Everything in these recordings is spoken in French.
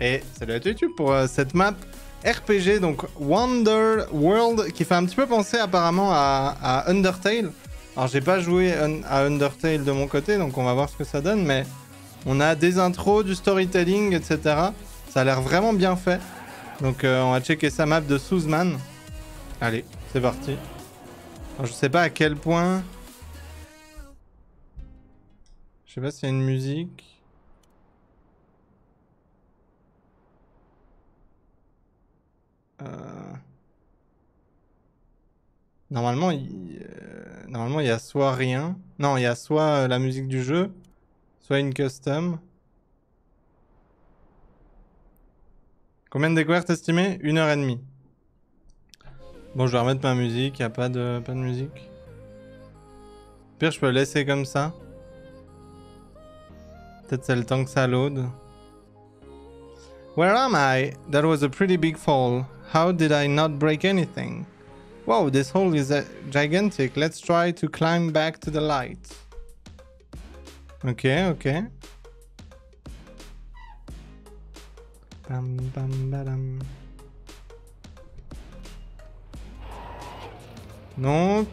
Et salut à YouTube pour euh, cette map RPG, donc Wonder World, qui fait un petit peu penser apparemment à, Undertale. Alors j'ai pas joué à Undertale de mon côté, donc on va voir ce que ça donne, mais on a des intros, du storytelling, etc. Ça a l'air vraiment bien fait. Donc euh, on va checker sa map de Suzman. Allez, c'est parti. Je sais pas à quel point... Je sais pas s'il y a une musique. Euh, Normalement, il... euh, Normalement, il y a soit rien. Non, il y a soit euh, la musique du jeu, soit une custom. Combien de découvertes estimées Une heure et demie. Bon, je vais remettre ma musique. Il a pas de, pas de musique. Pire, je peux laisser comme ça. Peut-être c'est le temps que ça load. Where am I? That was a pretty big fall. How did I not break anything? Wow, this hole is uh, gigantic. Let's try to climb back to the light. Ok, ok. Bam, bam. Donc...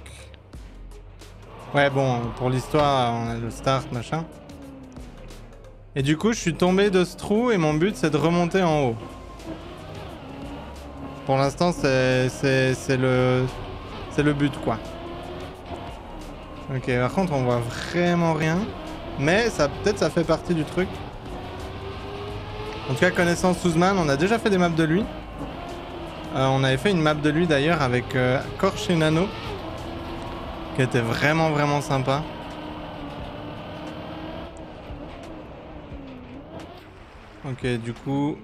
Ouais, bon, pour l'histoire, on a le start, machin. Et du coup, je suis tombé de ce trou et mon but, c'est de remonter en haut. Pour l'instant, c'est le, le but, quoi. Ok, par contre, on voit vraiment rien. Mais ça peut-être ça fait partie du truc. En tout cas, connaissant Suzman, on a déjà fait des maps de lui. Euh, on avait fait une map de lui d'ailleurs avec euh, Korch et Nano. Qui était vraiment vraiment sympa. Ok, du coup,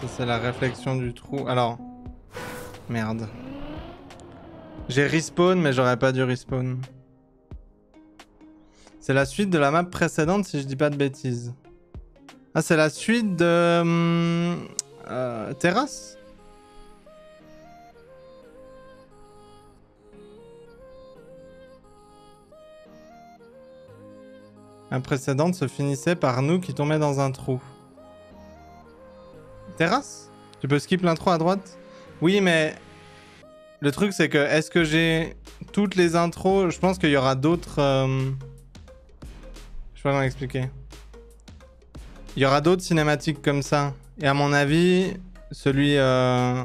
ça c'est la réflexion du trou. Alors, merde. J'ai respawn, mais j'aurais pas dû respawn. C'est la suite de la map précédente, si je dis pas de bêtises. Ah, c'est la suite de... hum, euh, Terrasse? La précédente se finissait par nous qui tombaient dans un trou. Terrasse? Tu peux skip l'intro à droite? Oui, mais le truc c'est que est-ce que j'ai toutes les intros? Je pense qu'il y aura d'autres. euh, Je sais pas comment expliquer. Il y aura d'autres cinématiques comme ça. Et à mon avis, celui. euh,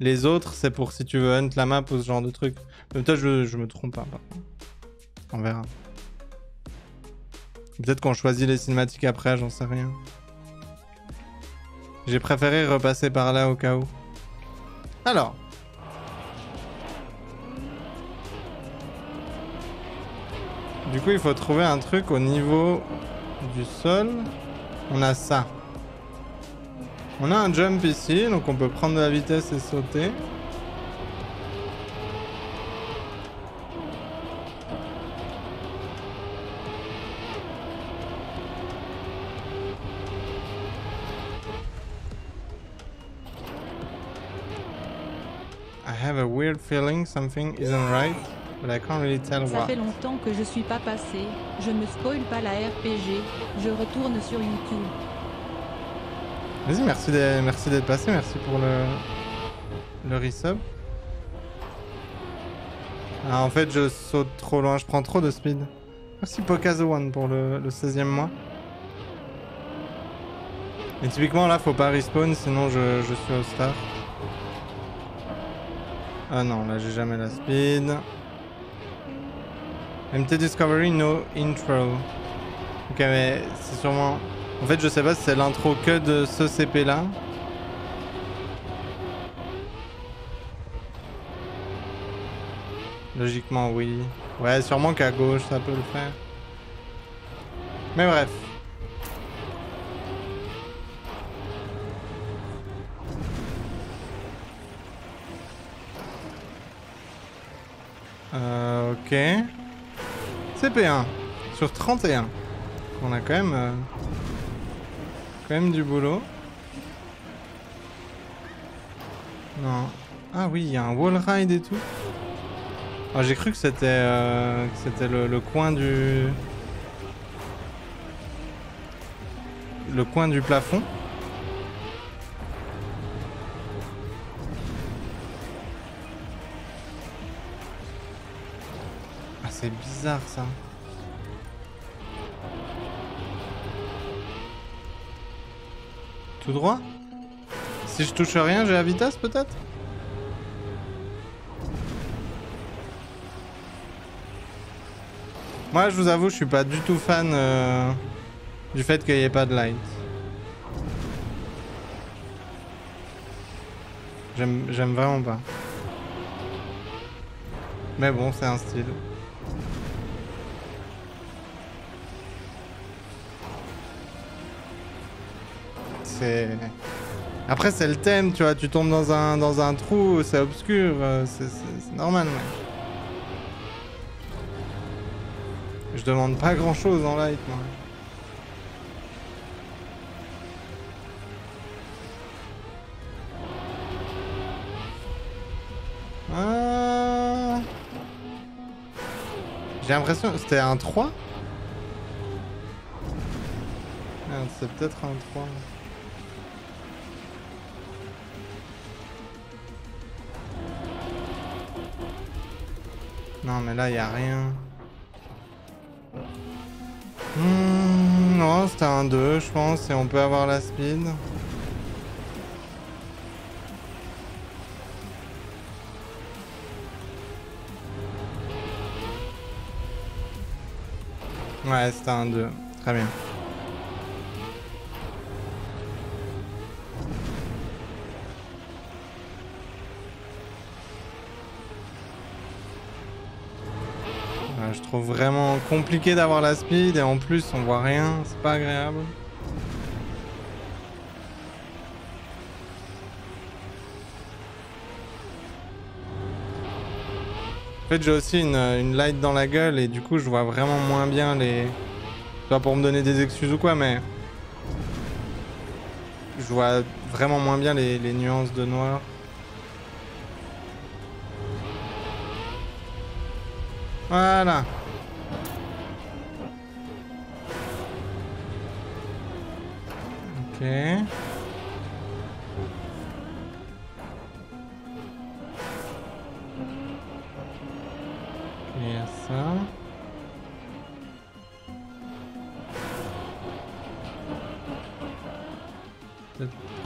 Les autres, c'est pour si tu veux hunt la map ou ce genre de truc. Mais peut-être je, je me trompe pas. On verra. Peut-être qu'on choisit les cinématiques après, j'en sais rien. J'ai préféré repasser par là au cas où. Alors. Du coup, il faut trouver un truc au niveau du sol. On a ça. On a un jump ici, donc on peut prendre de la vitesse et sauter. Weird feeling something isn't right, but I can't really tell Ça what. fait longtemps que je suis pas passé, je ne spoil pas la RPG, je retourne sur YouTube. Vas-y, merci d'être merci d'être passé, merci pour le, le resub. Ah, en fait, je saute trop loin, je prends trop de speed. Merci Pokazo One pour le, le 16e mois. Et typiquement, là, faut pas respawn, sinon je, je suis au start. Ah non, là, j'ai jamais la speed. MT Discovery, no intro. Ok, mais c'est sûrement... En fait, je sais pas si c'est l'intro que de ce CP là. Logiquement, oui. Ouais, sûrement qu'à gauche, ça peut le faire. Mais bref. Euh, ok. CP1 sur 31. On a quand même, euh, quand même du boulot. Non. Ah oui, il y a un wall ride et tout. Ah, j'ai cru que c'était euh, c'était le coin du le coin du plafond. C'est bizarre ça. Tout droit? Si je touche rien, j'ai la vitesse peut-être? Moi, je vous avoue, je suis pas du tout fan euh, du fait qu'il n'y ait pas de light. J'aime vraiment pas. Mais bon, c'est un style. Après, c'est le thème, tu vois. Tu tombes dans un, dans un trou, c'est obscur. Euh, c'est normal. Je demande pas grand chose en light, moi. Ah. J'ai l'impression... C'était un 3 c'est peut-être un 3. Non, mais là, il a rien. Hmm, non, c'était un 2, je pense, et on peut avoir la speed. Ouais, c'était un 2. Très bien. Trouve vraiment compliqué d'avoir la speed et en plus on voit rien, c'est pas agréable. En fait j'ai aussi une, light dans la gueule et du coup je vois vraiment moins bien les... Pas pour me donner des excuses ou quoi mais... Je vois vraiment moins bien les nuances de noir. Voilà.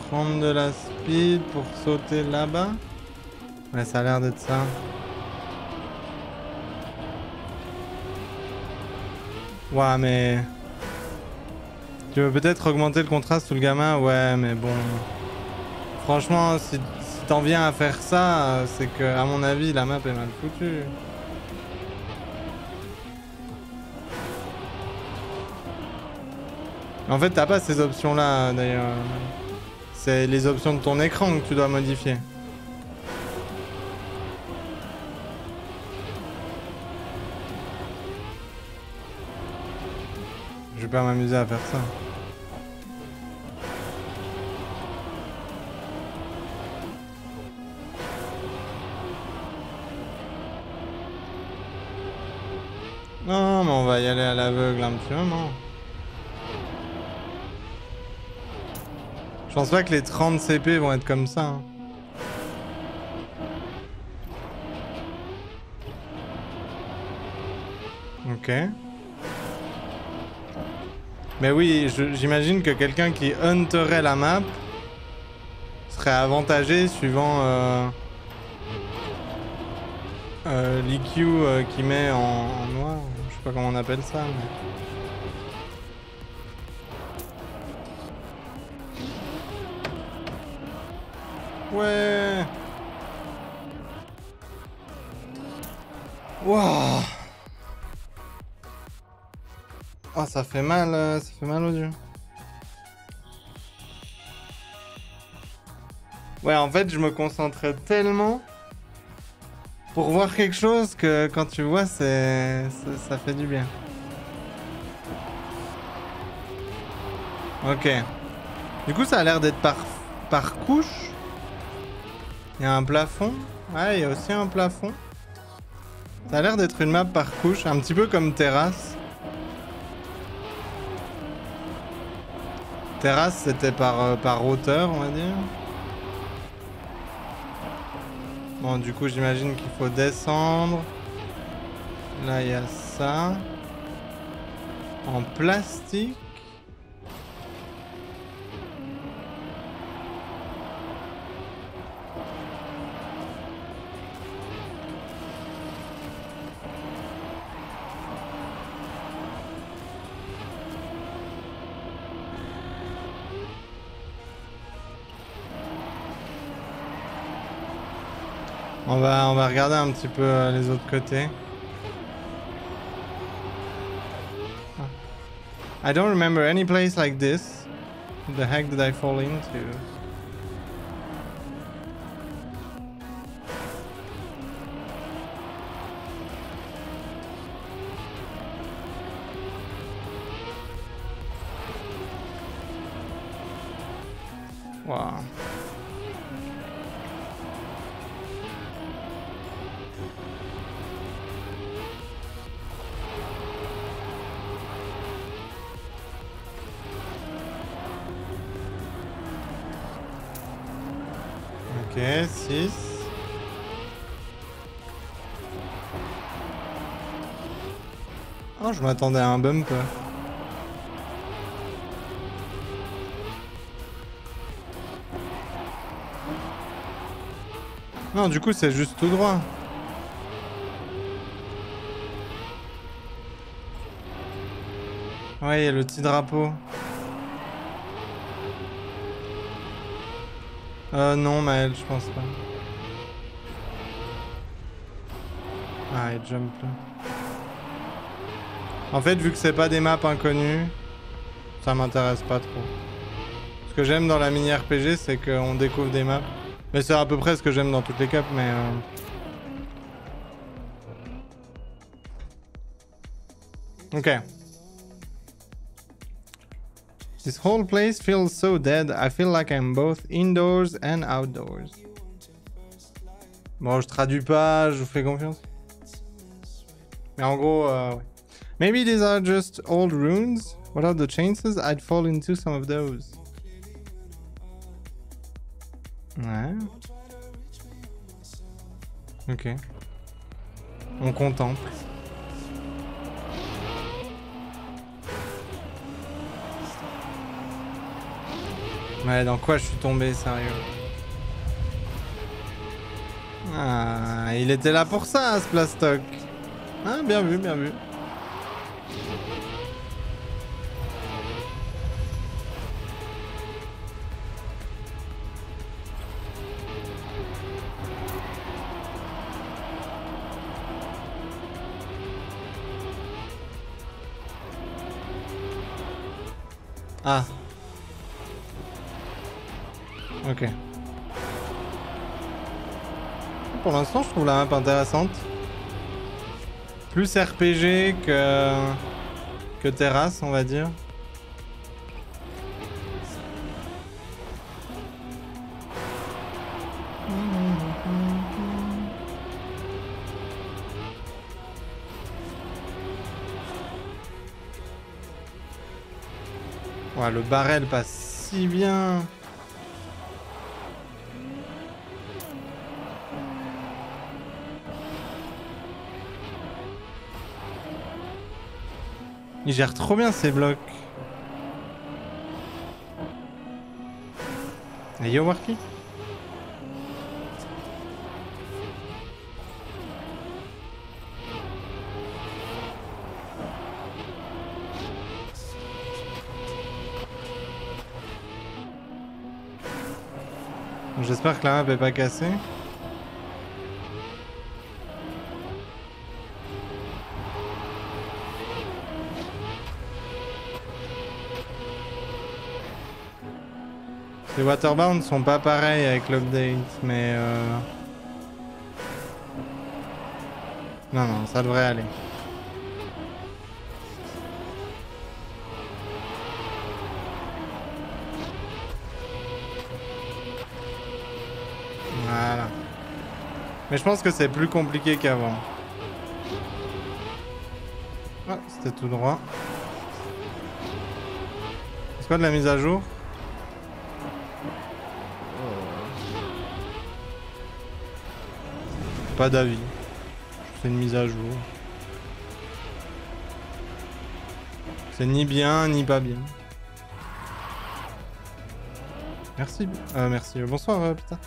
Prendre de la speed pour sauter là-bas. Ouais, ça a l'air d'être ça. Ouais, mais... Tu veux peut-être augmenter le contraste sous le gamin? Ouais, mais bon... Franchement, si, t'en viens à faire ça, c'est que, à mon avis, la map est mal foutue. En fait, t'as pas ces options-là, d'ailleurs. C'est les options de ton écran que tu dois modifier. vais pas m'amuser à faire ça. Je pense pas que les 30 CP vont être comme ça. Hein. Ok. Mais oui, j'imagine que quelqu'un qui hunterait la map serait avantagé suivant euh, euh, l'EQ euh, qu'il met en, noir. Pas comment on appelle ça. Ouais. Waouh Oh, ça fait mal, euh, ça fait mal aux yeux. Ouais, en fait, je me concentrais tellement pour voir quelque chose que quand tu vois, c'est ça fait du bien. Ok. Du coup, ça a l'air d'être par, couche. Il y a un plafond. Ouais, il y a aussi un plafond. Ça a l'air d'être une map par couche, un petit peu comme terrasse. Terrasse, c'était par, euh, par hauteur, on va dire. Bon, du coup, j'imagine qu'il faut descendre. Là, il y a ça. En plastique. Va, on va regarder un petit peu euh, les autres côtés. Ah. I don't remember any place like this. The heck did I fall into? Wow. 6. Oh, je m'attendais à un bump. Non, du coup, c'est juste tout droit. Ouais, y a le petit drapeau. Euh, non, Maël, je pense pas. Ah, il jump là. En fait, vu que c'est pas des maps inconnues, ça m'intéresse pas trop. Ce que j'aime dans la mini RPG, c'est qu'on découvre des maps. Mais c'est à peu près ce que j'aime dans toutes les caps, mais... Euh... Ok. This whole place feels so dead. I feel like I'm both indoors and outdoors. Bon, je traduis pas, je vous fais confiance. Mais en gros, euh. Maybe these are just old ruins. What are the chances? I'd fall into some of those? Ouais. Ok. On contemple. Ouais, dans quoi je suis tombé, sérieux Ah, il était là pour ça, ce plastoc. Ah, bien vu, bien vu. Ah. Ok. Pour l'instant, je trouve la map intéressante. Plus RPG que... que terrasse, on va dire. Ouais, le barrel passe si bien. Il gère trop bien ces blocs. Et yo Warky J'espère que la map est pas cassée. Waterbound sont pas pareils avec l'update, mais euh... Non, non, ça devrait aller. Voilà. Mais je pense que c'est plus compliqué qu'avant. Ah, c'était tout droit. C'est quoi de la mise à jour? Pas d'avis. Je fais une mise à jour. C'est ni bien ni pas bien. Merci. Euh, merci. Bonsoir, euh, putain.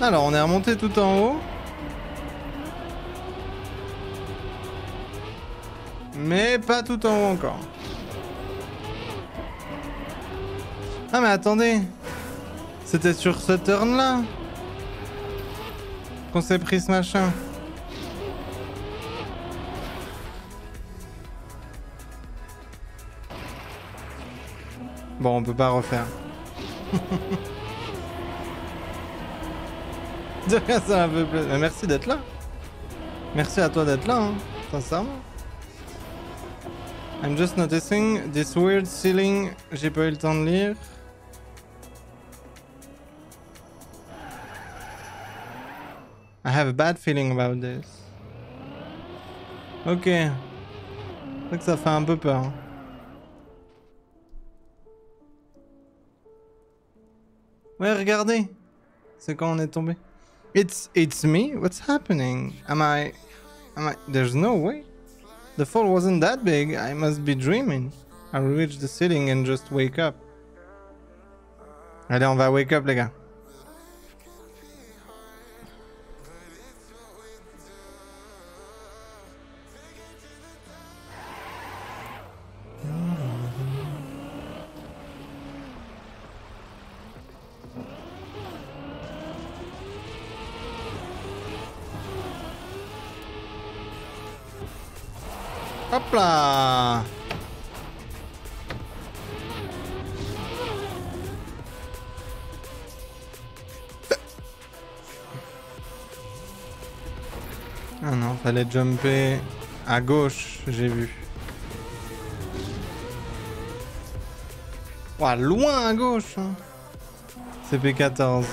Alors, on est remonté tout en haut. Mais pas tout en haut encore. Ah mais attendez C'était sur ce turn là Qu'on s'est pris ce machin. Bon, on peut pas refaire. De rien, ça m'a fait plaisir. Mais merci d'être là. Merci à toi d'être là, hein, sincèrement. I'm just noticing this weird ceiling. J'ai pas eu le temps de lire. I have a bad feeling about this. Ok. Que ça fait un peu peur. Ouais, regardez. C'est quand on est tombé. It's it's me. What's happening? Am I am I There's no way. The fall wasn't that big. I must be dreaming. I'll reach the ceiling and just wake up. Allez, on va wake up les gars. Fallait jumper à gauche, j'ai vu. Ouah, loin à gauche hein. CP14.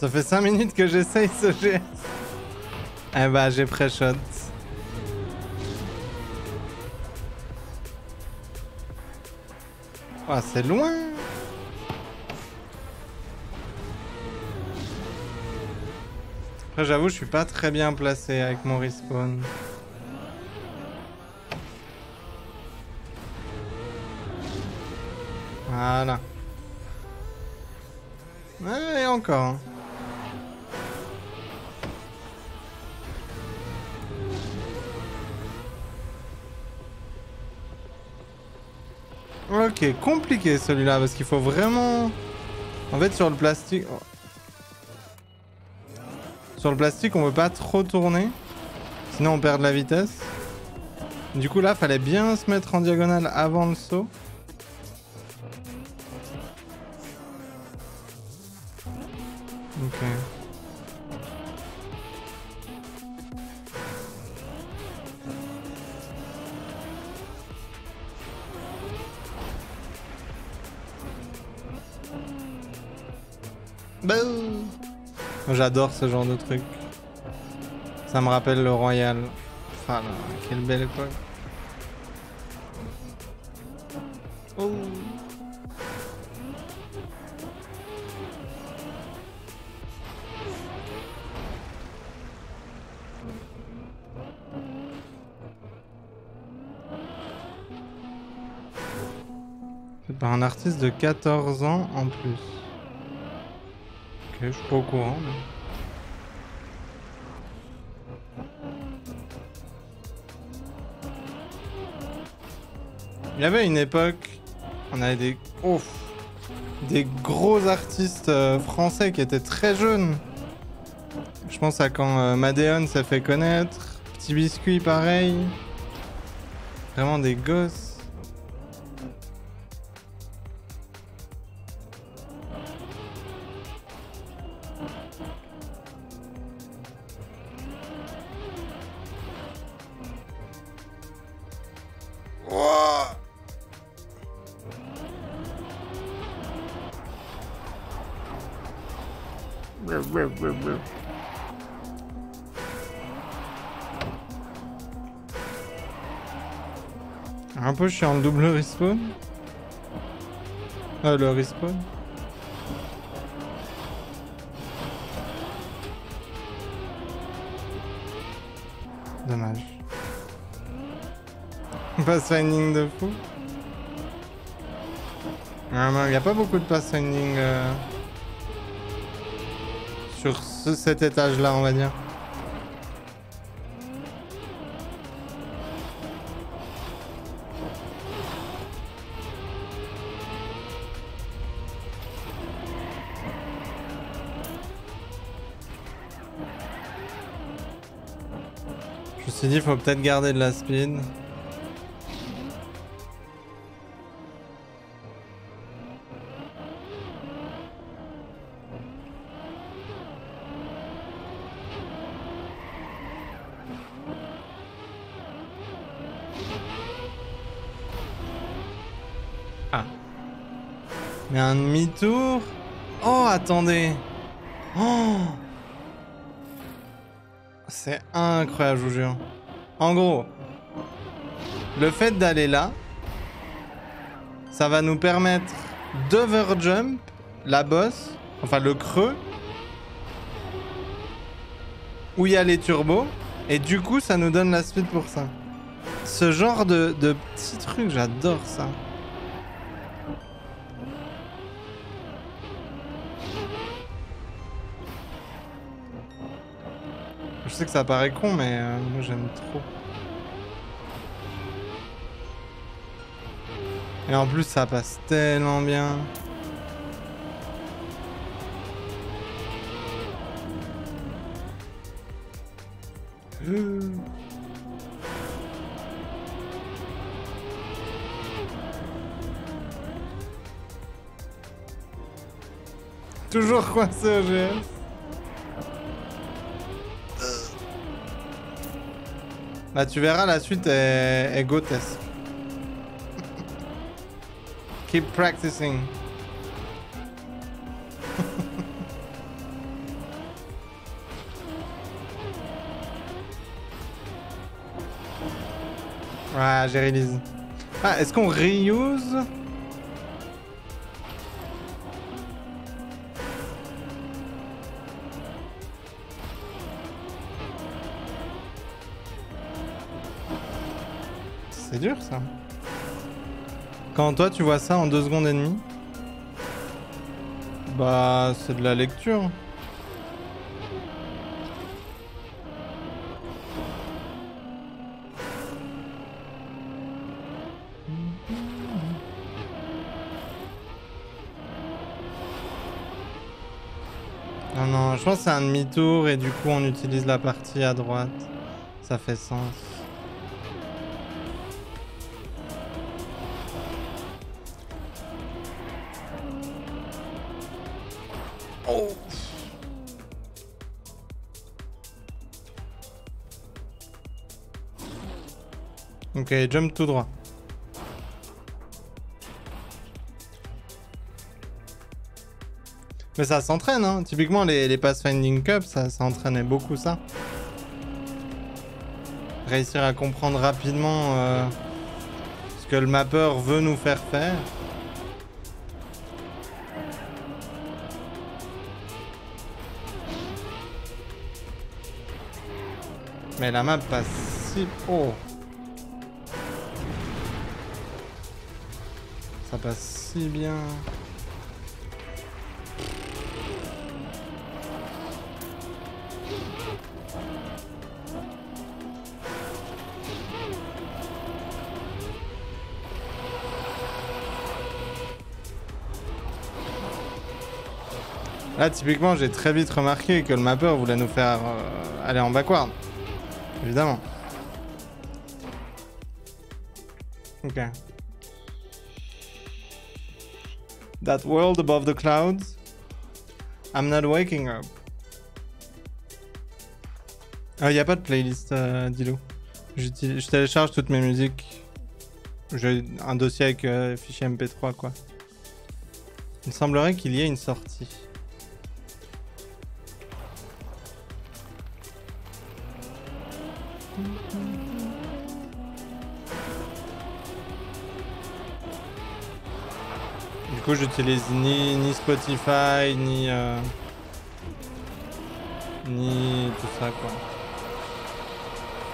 Ça fait 5 minutes que j'essaye ce GS. Eh bah j'ai pré-shot. Ah c'est loin J'avoue je suis pas très bien placé avec mon respawn. Voilà. Et encore. hein. Ok, compliqué celui-là parce qu'il faut vraiment. En fait, sur le plastique. Sur le plastique, on peut pas trop tourner. Sinon, on perd de la vitesse. Du coup, là, fallait bien se mettre en diagonale avant le saut. J'adore ce genre de truc. Ça me rappelle le Royal. Enfin, quelle belle époque. Oh. C'est par un artiste de 14 ans en plus. Ok, je suis pas au courant. Il y avait une époque, on avait des, ouf, des gros artistes euh, français qui étaient très jeunes. Je pense à quand euh, Madeon s'est fait connaître, Petit Biscuit pareil. Vraiment des gosses. Un peu chiant le double respawn. Ah, le respawn. Dommage. Pathfinding de fou. Il n'y a pas beaucoup de pathfinding euh, sur ce, cet étage-là, on va dire. Je me suis dit, faut peut-être garder de la speed. Demi-tour Oh, attendez Oh C'est incroyable, je vous jure. En gros, le fait d'aller là, ça va nous permettre d'overjump la bosse, enfin le creux, où il y a les turbos, et du coup ça nous donne la speed pour ça. Ce genre de, de petits trucs, j'adore ça. Sais que ça paraît con, mais euh, moi j'aime trop. Et en plus, ça passe tellement bien. Toujours coincé au GS. Bah tu verras la suite est, est. Keep practicing. ouais, j'ai réalisé. Ah, est-ce qu'on reuse? C'est dur ça. Quand toi tu vois ça en deux secondes et demie, bah c'est de la lecture. Non, non, je pense que c'est un demi-tour et du coup on utilise la partie à droite. Ça fait sens. Ok, jump tout droit. Mais ça s'entraîne, hein. Typiquement, les, les Pathfinding Cup, ça, ça entraînait beaucoup ça. Réussir à comprendre rapidement euh, ce que le mapper veut nous faire faire. Mais la map passe si... Oh Ça passe si bien. Là, typiquement, j'ai très vite remarqué que le mapper voulait nous faire euh, aller en backward. Évidemment. Ok. That world above the clouds. I'm not waking up. Il n'y a pas de playlist, euh, Dilo. Je télécharge toutes mes musiques. J'ai un dossier avec euh, fichier MP3, quoi. Il semblerait qu'il y ait une sortie. Coup, j'utilise ni, ni Spotify, ni... euh, ni tout ça, quoi.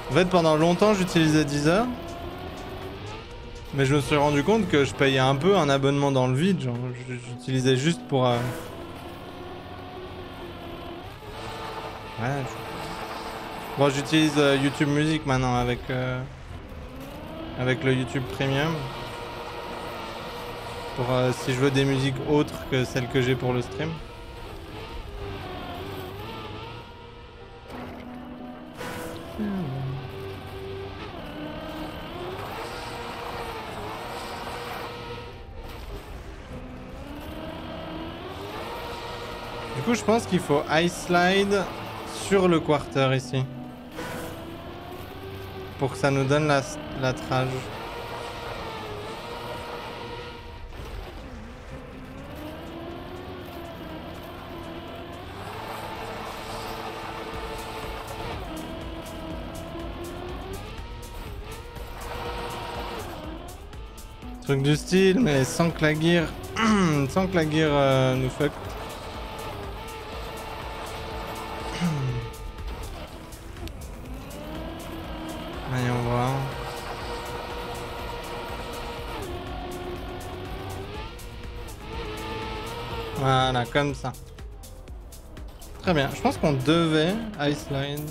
En fait, pendant longtemps, j'utilisais Deezer. Mais je me suis rendu compte que je payais un peu un abonnement dans le vide. J'utilisais juste pour... euh, Ouais. Bon, j'utilise euh, YouTube Music maintenant avec... euh, Avec le YouTube Premium. Pour euh, si je veux des musiques autres que celles que j'ai pour le stream. Du coup, je pense qu'il faut ice slide sur le quarter ici. Pour que ça nous donne la, la trage. Truc du style, mais sans que la gear, sans que la gear euh, nous fuck. Voyons voir. Voilà, comme ça. Très bien. Je pense qu'on devait Ice Line.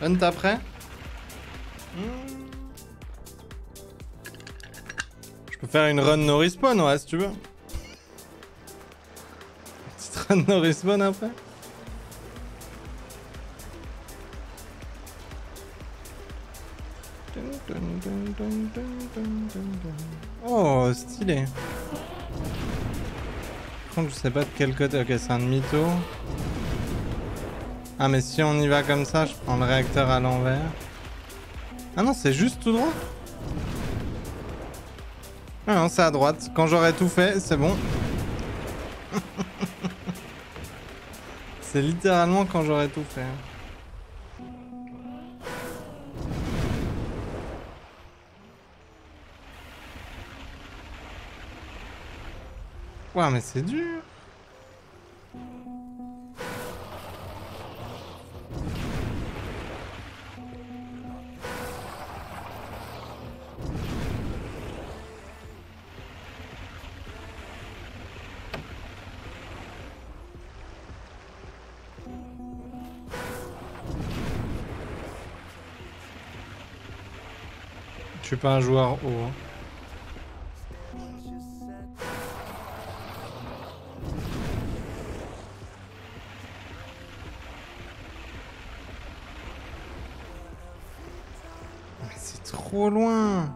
Hunt après faire une run no respawn, ouais, si tu veux. Petite run no après Oh, stylé. Par contre, je sais pas de quel côté. Ok, c'est un demi-tour. Ah, mais si on y va comme ça, je prends le réacteur à l'envers. Ah non, c'est juste tout droit? Ah non, c'est à droite. Quand j'aurai tout fait, c'est bon. c'est littéralement quand j'aurai tout fait. Ouah, mais c'est dur. Je suis pas un joueur haut. hein. Mais c'est trop loin.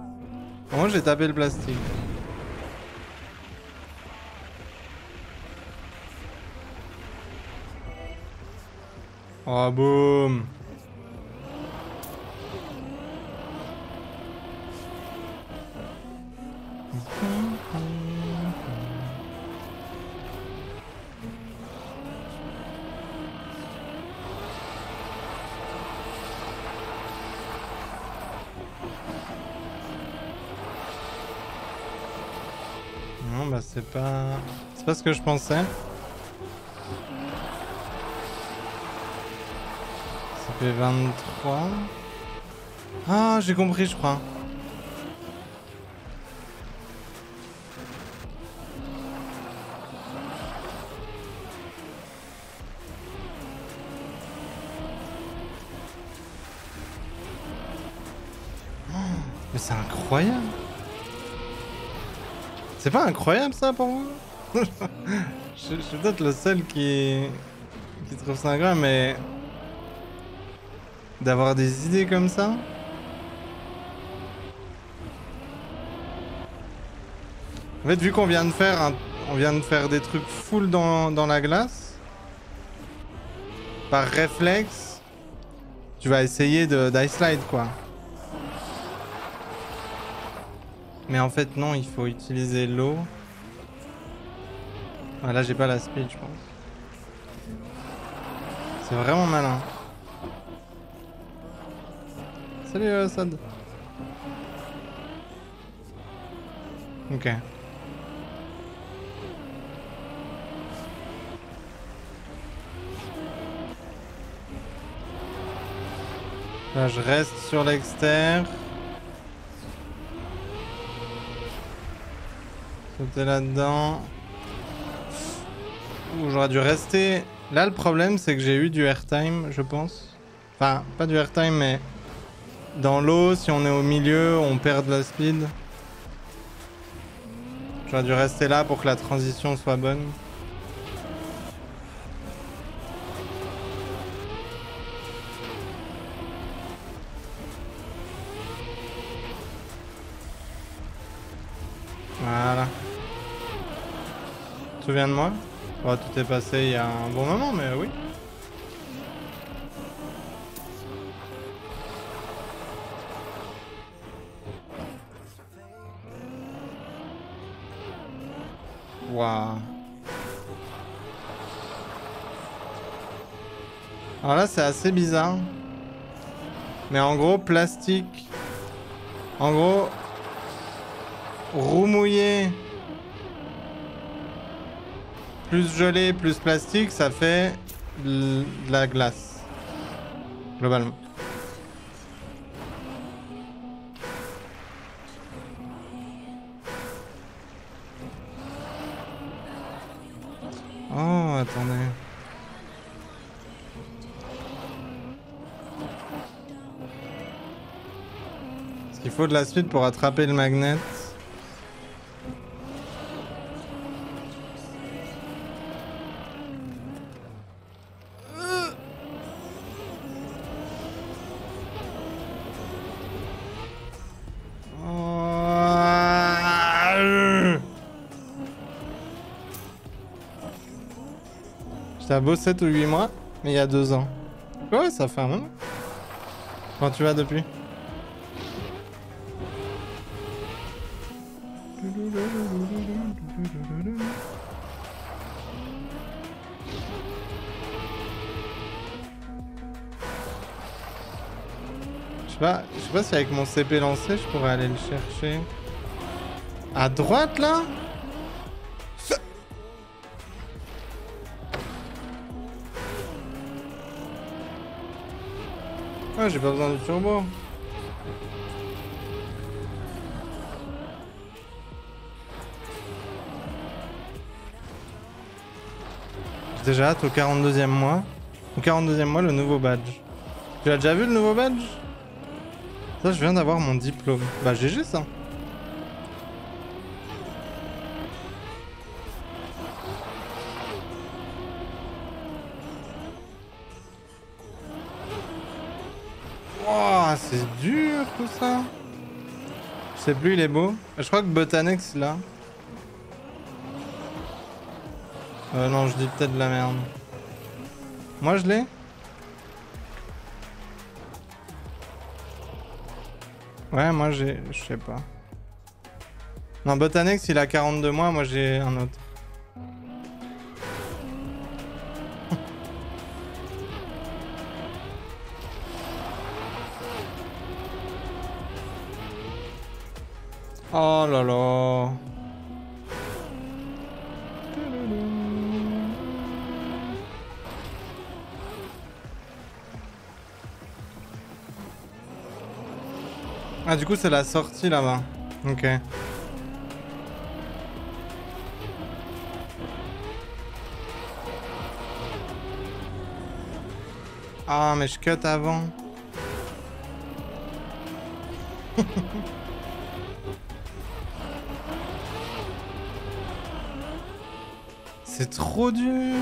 Moi j'ai tapé le plastique. Oh boum. Pas... C'est pas ce que je pensais. Ça fait 23. Ah j'ai compris je crois. Mais c'est incroyable. C'est pas incroyable ça pour moi? Je, suis peut-être le seul qui, qui trouve ça incroyable, mais d'avoir des idées comme ça? En fait, vu qu'on vient de faire on vient de faire des trucs full dans, dans la glace, par réflexe, tu vas essayer de d'ice slide quoi. Mais en fait non, il faut utiliser l'eau. Ah, là j'ai pas la speed je pense. C'est vraiment malin. Salut euh, Sad. Ok. Là, je reste sur l'extérieur. Sauter là-dedans. J'aurais dû rester... Là, le problème, c'est que j'ai eu du airtime, je pense. Enfin, pas du airtime, mais... Dans l'eau, si on est au milieu, on perd de la speed. J'aurais dû rester là pour que la transition soit bonne. Te souviens de moi? Oh, tout est passé il y a un bon moment, mais oui. Waouh. Alors là, c'est assez bizarre. Mais en gros, plastique. En gros, roue mouillée. Plus gelé, plus plastique, ça fait de la glace. Globalement. Oh, attendez. Est-ce qu'il faut de la suite pour attraper le magnet Beau 7 ou 8 mois, mais il y a 2 ans. Ouais, ça fait un moment. Quand tu vas depuis Je sais pas, je sais pas si avec mon CP lancé, je pourrais aller le chercher. À droite là? Ah, j'ai pas besoin de turbo. J'ai déjà hâte au 42e mois. Au 42e mois, le nouveau badge. Tu as déjà vu le nouveau badge? Ça, je viens d'avoir mon diplôme. Bah, GG ça. C'est dur tout ça. Je sais plus, il est beau. Je crois que Botanex là. Euh, non, je dis peut-être de la merde. Moi je l'ai Ouais, moi j'ai. Je sais pas. Non, Botanex il a 42 mois, moi j'ai un autre. Ah du coup c'est la sortie là-bas. Ok. Ah mais je cut avant. C'est trop dur.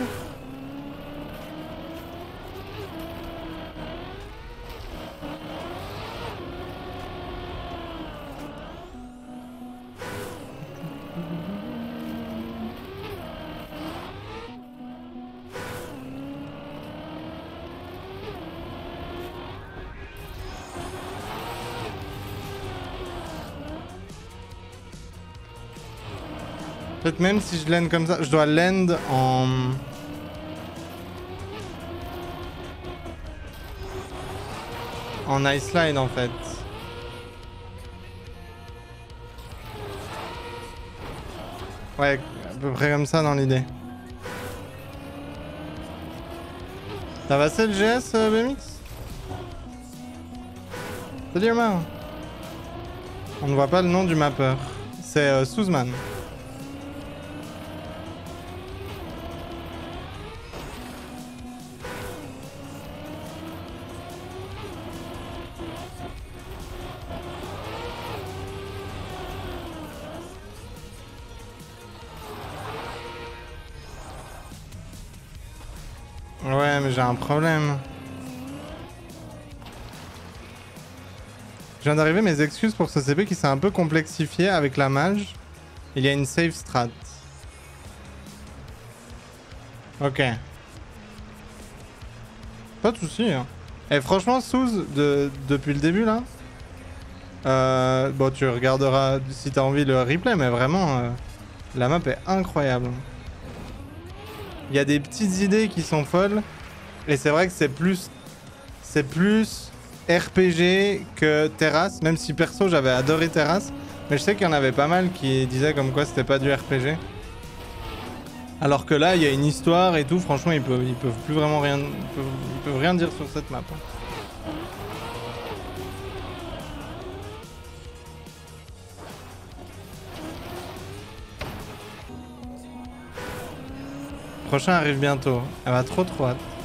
Même si je land comme ça, je dois land en... En ice line en fait. Ouais, à peu près comme ça dans l'idée. Ça va c'est le GS euh, BMX Salut Omar On ne voit pas le nom du mapper. C'est euh, Suzman. J'ai un problème. Je viens d'arriver, mes excuses pour ce CP qui s'est un peu complexifié avec la mage. Il y a une save strat. Ok. Pas de soucis. Hein. Et franchement, Souz, de, depuis le début là, euh, bon, tu regarderas si t'as envie le replay, mais vraiment, euh, la map est incroyable. Il y a des petites idées qui sont folles. Et c'est vrai que c'est plus. C'est plus RPG que Terrasse. Même si perso j'avais adoré Terrasse. Mais je sais qu'il y en avait pas mal qui disaient comme quoi c'était pas du RPG. Alors que là, il y a une histoire et tout. Franchement, ils peuvent, ils peuvent plus vraiment rien. Ils peuvent, rien dire sur cette map. Hein. Prochain arrive bientôt. Elle va trop trop hâte.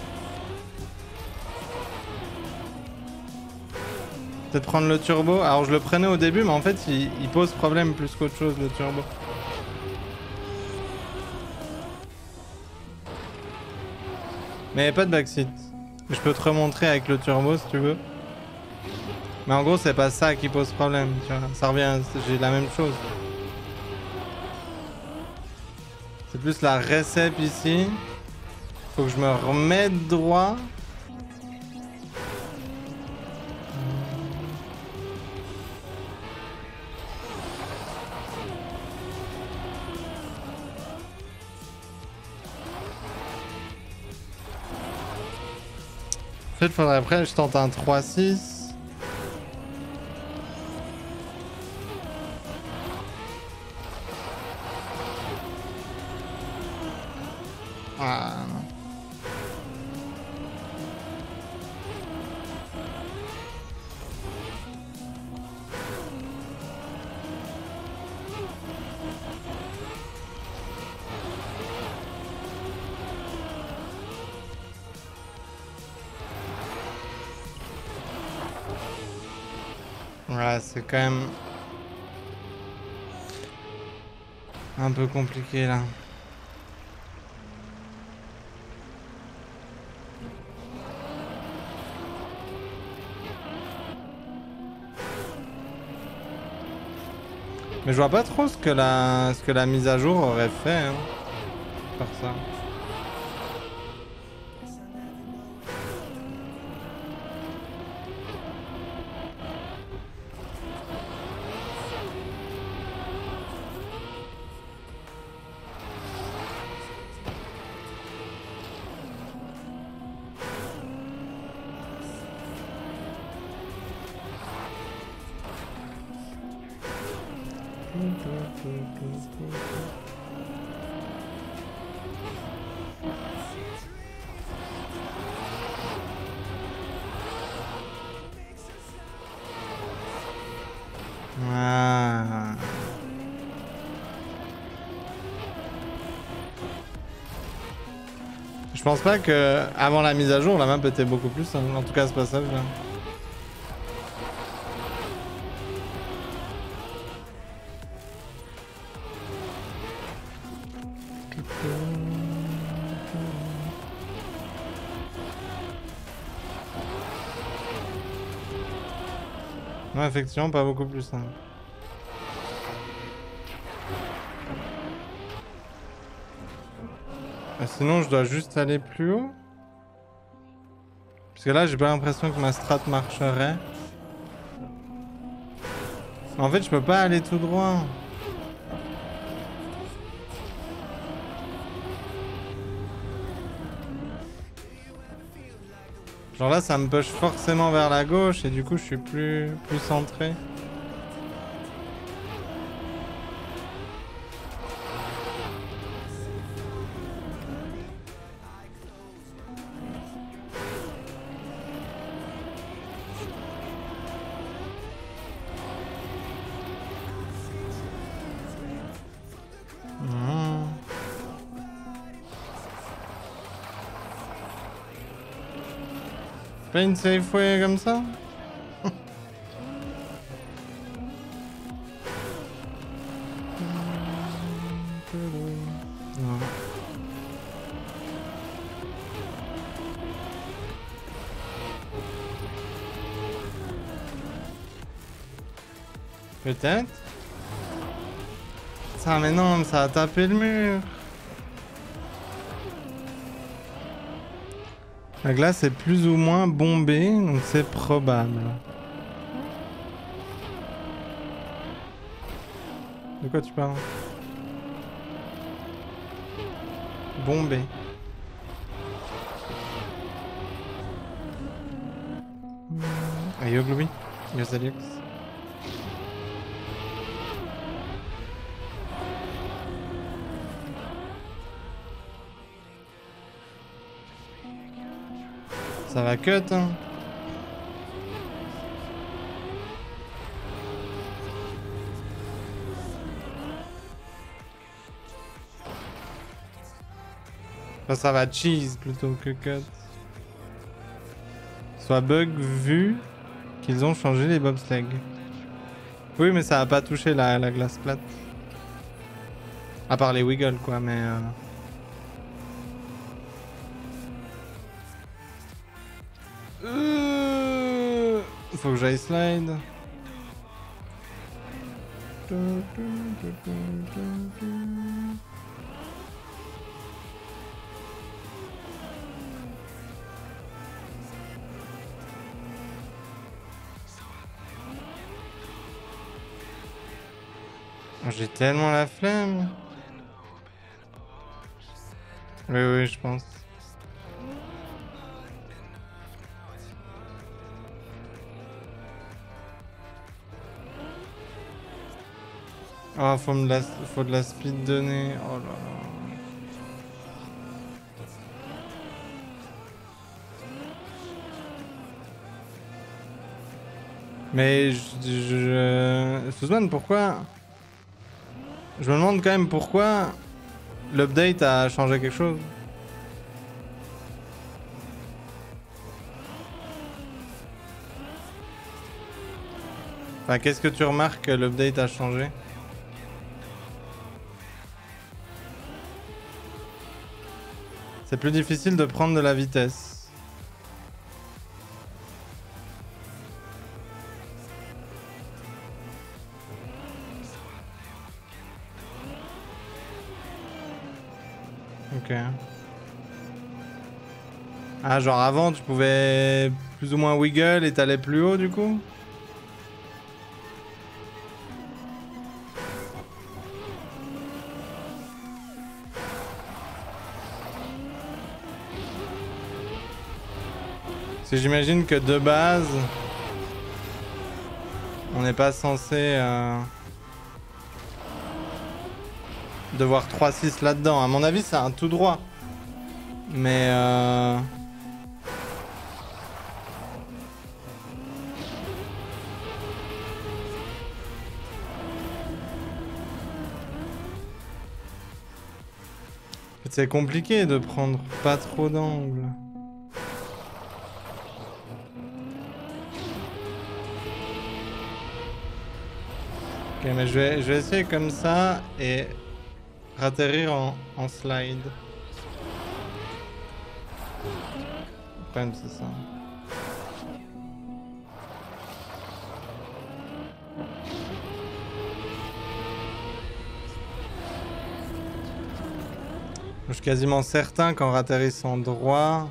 Peut-être prendre le turbo. Alors je le prenais au début, mais en fait il, pose problème plus qu'autre chose le turbo. Mais pas de backseat. Je peux te remontrer avec le turbo si tu veux. Mais en gros c'est pas ça qui pose problème, tu vois. Ça revient, j'ai la même chose. C'est plus la recette ici. Faut que je me remette droit. Peut-être après je tente un 3-6. Ouais, c'est quand même un peu compliqué là. Mais je vois pas trop ce que la, ce que la mise à jour aurait fait. Hein, par ça. Je pense pas que avant la mise à jour la map était beaucoup plus en tout cas ce passage là. Non, effectivement, pas beaucoup plus. Ah, sinon, je dois juste aller plus haut. Parce que là, j'ai pas l'impression que ma strat marcherait. En fait, je peux pas aller tout droit. Genre là, ça me push forcément vers la gauche et du coup, je suis plus, plus centré. Une safe way comme ça. Peut-être Ça mais non, ça a tapé le mur La glace est plus ou moins bombée, donc c'est probable. De quoi tu parles? Bombée. Ah, yo Glooby Yo Zalix Ça va cut hein ça va cheese plutôt que cut. Soit bug vu qu'ils ont changé les bobsleigh. Oui mais ça a pas touché la, la glace plate. À part les wiggles quoi mais... Euh... Faut que j'aille slide. J'ai tellement la flemme. Oui, oui, je pense. Ah, faut, me la... faut de la speed donner. Oh là là. Mais je... je... Pourquoi? Je me demande quand même pourquoi l'update a changé quelque chose. Enfin, qu'est-ce que tu remarques que l'update a changé? C'est plus difficile de prendre de la vitesse. Ok. Ah, genre avant, tu pouvais plus ou moins wiggle et t'allais plus haut du coup? J'imagine que de base, on n'est pas censé euh, devoir 3-6 là-dedans. À mon avis, c'est un tout droit. Mais... Euh... C'est compliqué de prendre pas trop d'angle. Ok, mais je vais, je vais essayer comme ça et ratterrir en, en slide. Le problème, c'est ça. Je suis quasiment certain qu'en ratterrissant droit,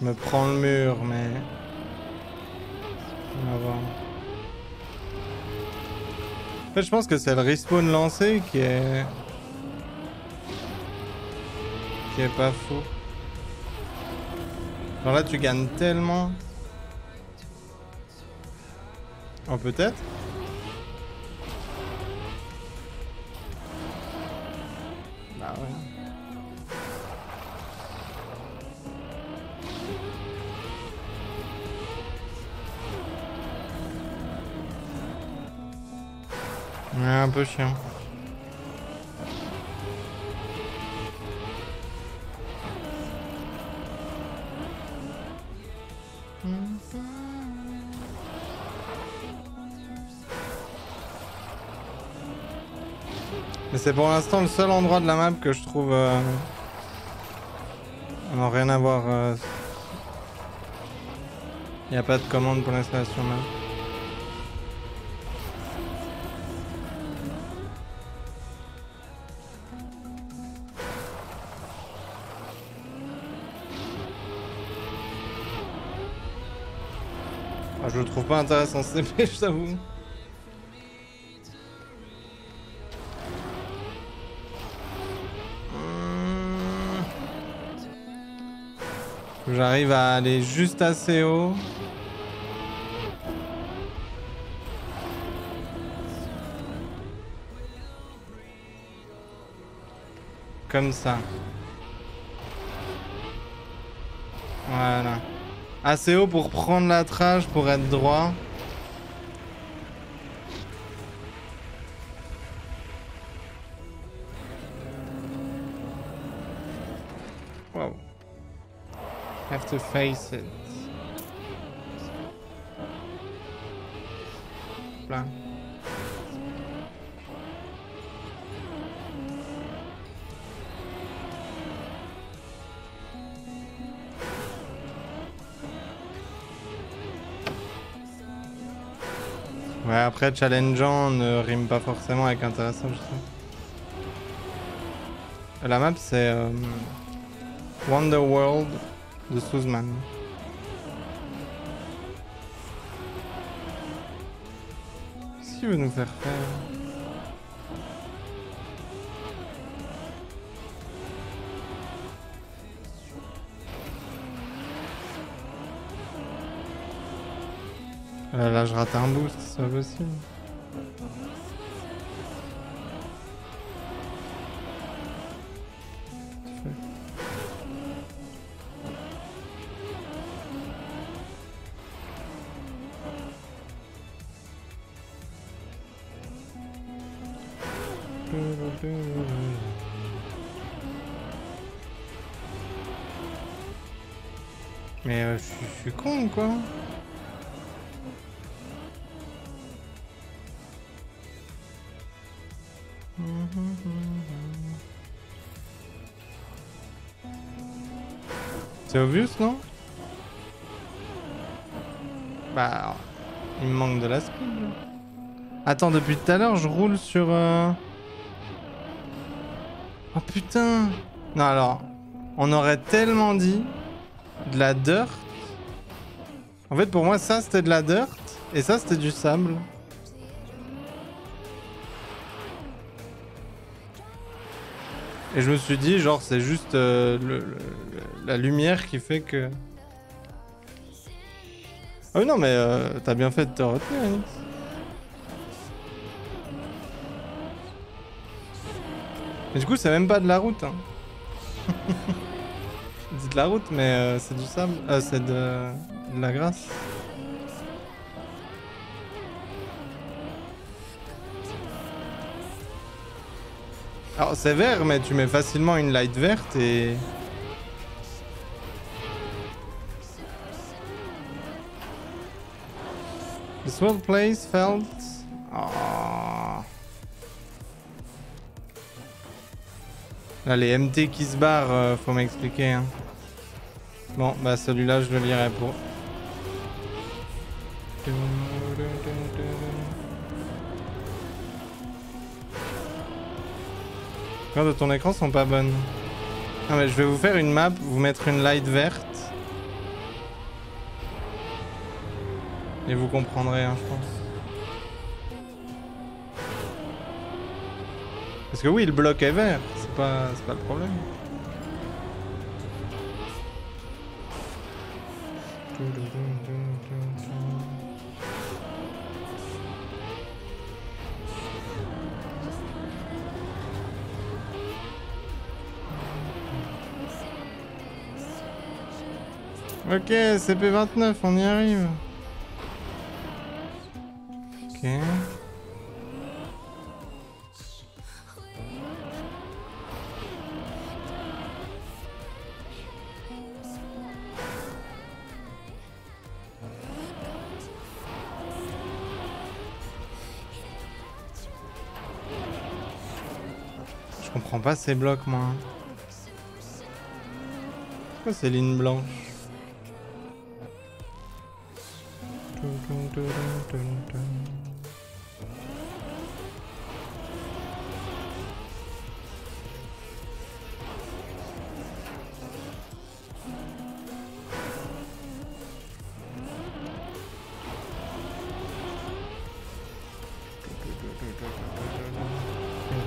je me prends le mur, mais... On je pense que c'est le respawn lancé qui est... qui est pas fou. Alors là, tu gagnes tellement. Oh, peut-être Un peu chiant. Mais c'est pour l'instant le seul endroit de la map que je trouve... Euh... Non, rien à voir. Euh, Il n'y a pas de commande pour l'installation même. Trouve pas intéressant ce CP, je t'avoue. J'arrive à aller juste assez haut. Comme ça. Voilà. Assez haut pour prendre la trage, pour être droit. have to face it. Après, challengeant ne rime pas forcément avec intéressant, je sais. La map, c'est euh, Wonder World de Suzman. Qu'est-ce qu'il veut nous faire faire euh, Là, je rate un boost, c'est pas possible. Obvious non Bah il me manque de la speed. Attends depuis tout à l'heure je roule sur... Euh... Oh putain Non alors, on aurait tellement dit de la dirt. En fait pour moi ça c'était de la dirt et ça c'était du sable. Et je me suis dit genre c'est juste euh, la lumière qui fait que... Ah non mais euh, t'as bien fait de te retenir Mais du coup, c'est même pas de la route. Hein. c'est de la route, mais euh, c'est du sable. Euh, c'est de... la grasse. Alors c'est vert, mais tu mets facilement une light verte et... This place felt... Oh. Là, les MT qui se barrent, euh, faut m'expliquer. Hein. Bon, bah celui-là, je le lirai pour. Les de ton écran sont pas bonnes. Non mais je vais vous faire une map, vous mettre une light verte. Et vous comprendrez, hein, je pense. Parce que oui, le bloc est vert pas, pas le problème. Ok, CP29, on y arrive. Pas ces blocs, moi. Pourquoi ces lignes blanches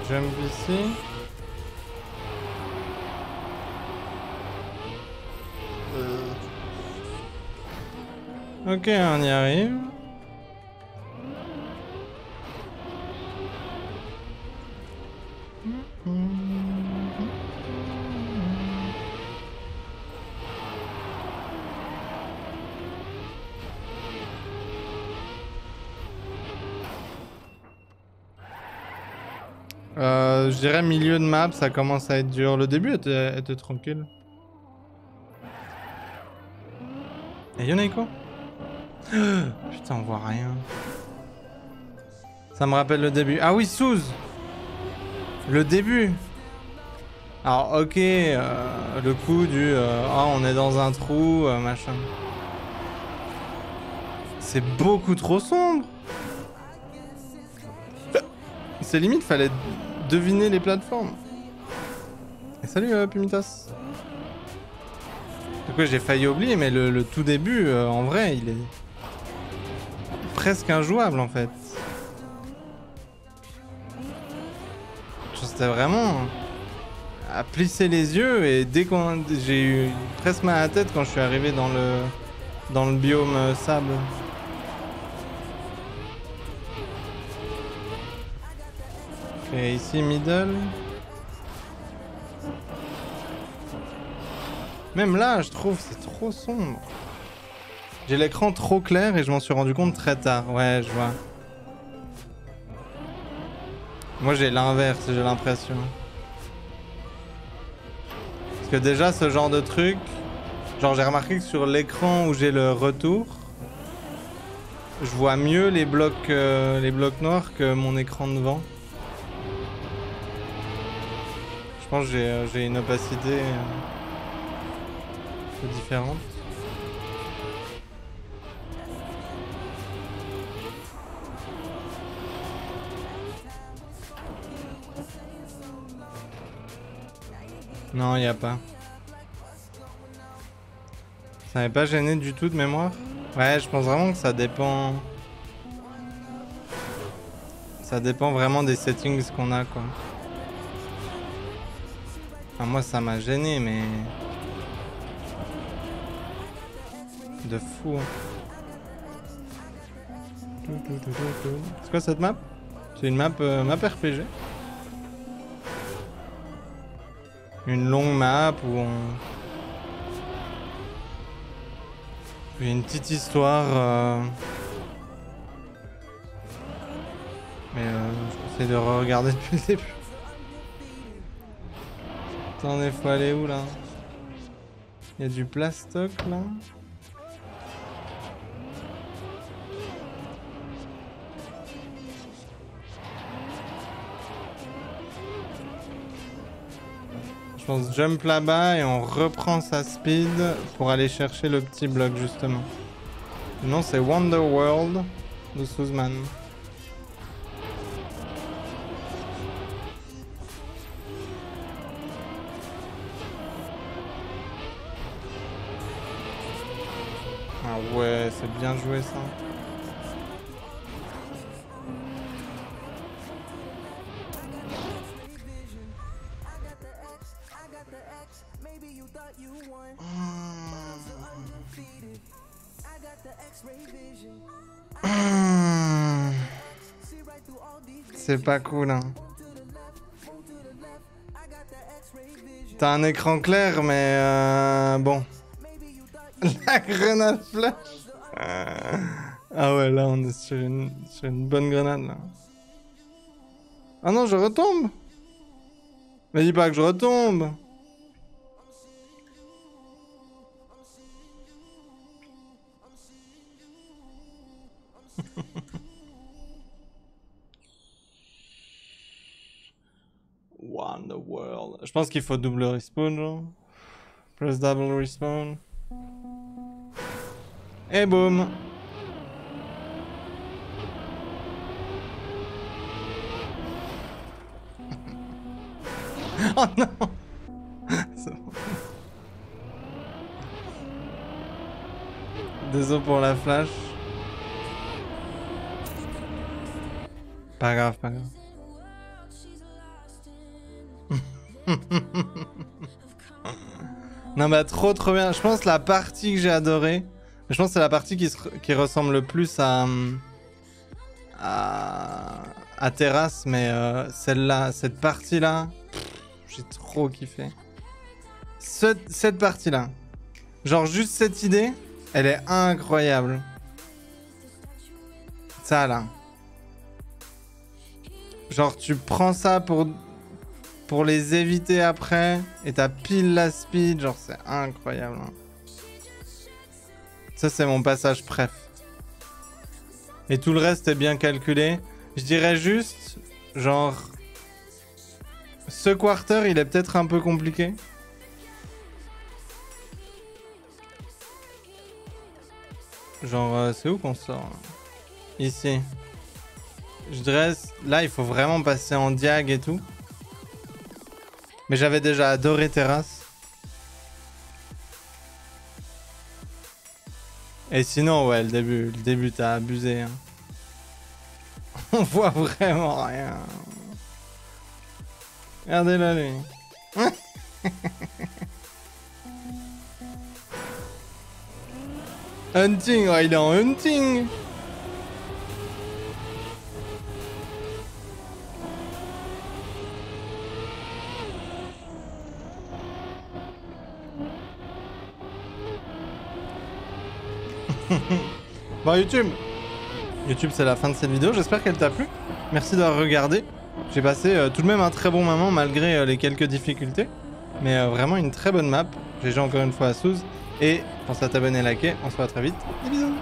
Jump ici. Ok, on y arrive. Euh, je dirais milieu de map, ça commence à être dur. Le début était, était tranquille. Et Yoneko? Putain, on voit rien. Ça me rappelle le début. Ah oui, Souz Le début Alors, ok, euh, le coup du... Euh, oh, on est dans un trou, euh, machin. C'est beaucoup trop sombre C'est limite, fallait deviner les plateformes. Et salut, Pumitas Du coup, j'ai failli oublier, mais le, le tout début, en vrai, il est presque injouable en fait. C'était vraiment à plisser les yeux et dès qu'on j'ai eu presque mal à la tête quand je suis arrivé dans le dans le biome euh, sable. Ok ici middle. Même là je trouve c'est trop sombre. J'ai l'écran trop clair et je m'en suis rendu compte très tard. Ouais, je vois. Moi j'ai l'inverse, j'ai l'impression. Parce que déjà ce genre de truc, genre j'ai remarqué que sur l'écran où j'ai le retour, je vois mieux les blocs, euh, les blocs noirs que mon écran devant. Je pense que j'ai euh, une opacité euh, différente. Non, il a pas. Ça n'est pas gêné du tout de mémoire Ouais, je pense vraiment que ça dépend... Ça dépend vraiment des settings qu'on a, quoi. Enfin, moi, ça m'a gêné, mais... De fou. Hein. C'est quoi cette map? C'est une map, euh, map RPG une longue map où on... Une petite histoire. Euh... Mais euh, je de re-regarder depuis le début. Attendez, faut aller où là? Il y a du plastoc là? Jump là-bas et on reprend sa speed pour aller chercher le petit bloc justement. Non, c'est Wonder World de Suzman. Ah ouais, c'est bien joué ça. C'est pas cool, hein. T'as un écran clair, mais euh, bon. La grenade flash. Ah ouais, là, on est sur une, sur une bonne grenade, là. Ah non, je retombe Mais dis pas que je retombe Je pense qu'il faut double respawn, genre. Plus double respawn. Et boum Oh non bon. Désolé pour la flash. Pas grave, pas grave. Non bah trop trop bien. Je pense la partie que j'ai adorée, je pense que c'est la partie qui, qui ressemble le plus à à, à Terrasse, mais euh, celle-là, cette partie-là, j'ai trop kiffé. Ce- cette partie-là, genre juste cette idée, elle est incroyable. Ça là. Genre tu prends ça pour pour les éviter après et t'as pile la speed, genre c'est incroyable. hein. Ça c'est mon passage préf. Et tout le reste est bien calculé. Je dirais juste, genre, ce quarter il est peut-être un peu compliqué. Genre, euh, c'est où qu'on sort là Ici. Je dirais, là il faut vraiment passer en diag et tout. Mais j'avais déjà adoré Terrasse. Et sinon, ouais, le début, le début, t'as abusé. hein. On voit vraiment rien. Regardez là, lui. hunting, il est en hunting. Bon YouTube YouTube c'est la fin de cette vidéo, j'espère qu'elle t'a plu. Merci d'avoir regardé. J'ai passé euh, tout de même un très bon moment malgré euh, les quelques difficultés. Mais euh, vraiment une très bonne map. J'ai joué encore une fois à Souz. Et pense à t'abonner et liker, on se voit très vite. Des bisous